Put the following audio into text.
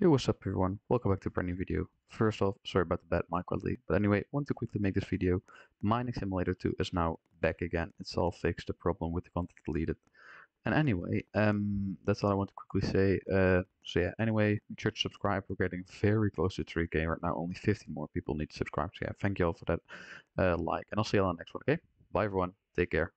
Hey, what's up everyone? Welcome back to a brand new video. First off, sorry about the bad mic quality, but anyway, want to quickly make this video. Mining Simulator 2 is now back again. It's all fixed, the problem with the content deleted. And anyway, um, that's all I want to quickly say. Uh, so yeah, anyway, make sure to subscribe. We're getting very close to 3k right now. Only fifty more people need to subscribe. So yeah, thank you all for that uh, like. And I'll see you on the next one, okay? Bye everyone. Take care.